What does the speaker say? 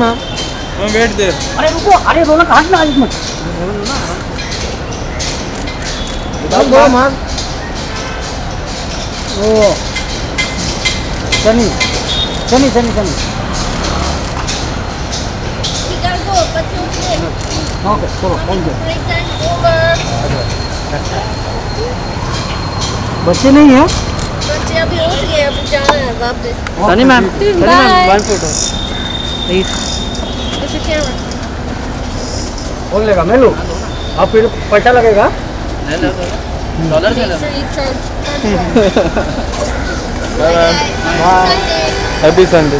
Ma'am wait दे। अरे रुको अरे हट ना इसमें? डाल दो मैम ओ। सनी। सनी सनी सनी। okay. ओके चलो थैंक यू. बच्चे नहीं हैं? बच्चे अभी उठ गए अभी जाना है वापस। Sunny ma'am Sunny ma'am one photo your camera? बोल लेगा मैं लूँ आप फिर पैसा लगेगा डॉलर से Make sure you charge. Bye guys. Bye. Sunday. Happy Sunday